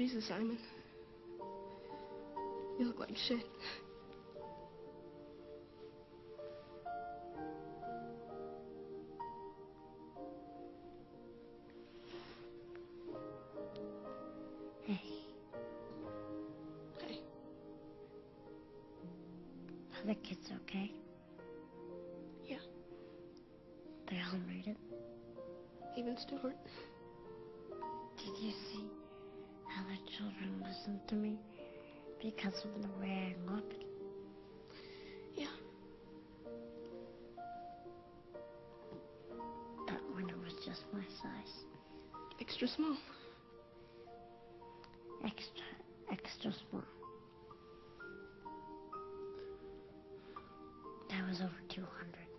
Jesus, Simon. You look like shit. Hey, Hey, are the kids okay? yeah. They all made it. Even Stuart. Did you see children listened to me because of the way I look. Yeah. That it was just my size. Extra small. Extra, extra small. That was over 200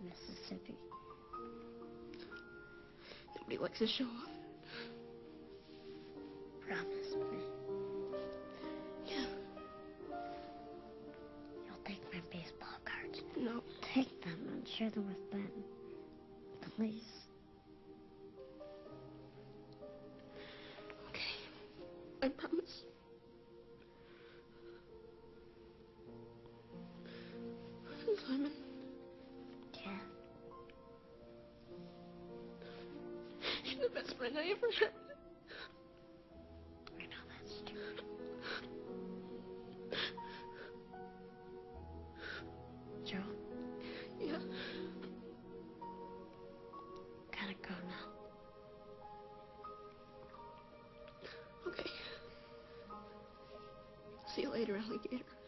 Mississippi. Nobody likes to show off. Promise share them with Ben. Please. Okay. I promise. Simon, Yeah. you're the best friend I ever had. See you later, alligator.